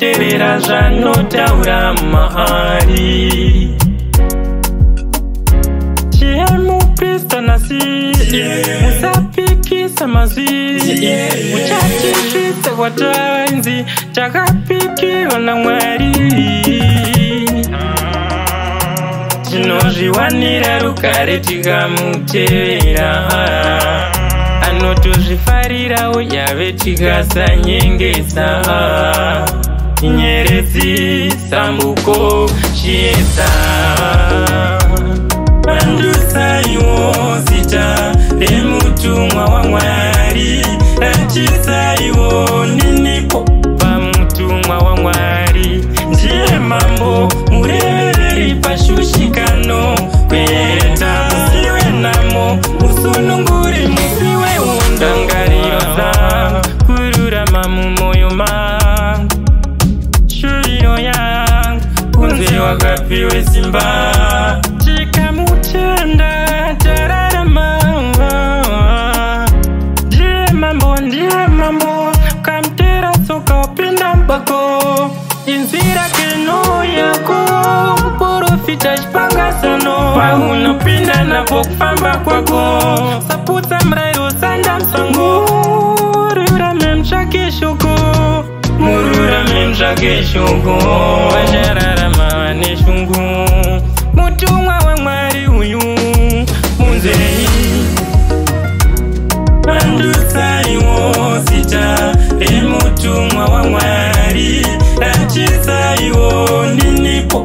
kuteerera zvanotaura mahari chiemupristanasi musapikisa mazwi muchatisvitsa kwatainzi takapikirwa namwari tinozviwanira rukare tikamutevera anotozvifarirawo yave tikasanyengesa mbezi sambuko chieta bandusayo zita remutumwa wamwari achisa apiwe simba chikamuchanda chararama oh, oh. ndiye mambo ndiye mambo kamtera soka upinda mbako inzira keno yako porofita chipanga sano paunopinda napo kufamba kwako saputsa murayiro sanda msango mururame mtsvake shoko mururame mtsvake shoko vashara ndinipo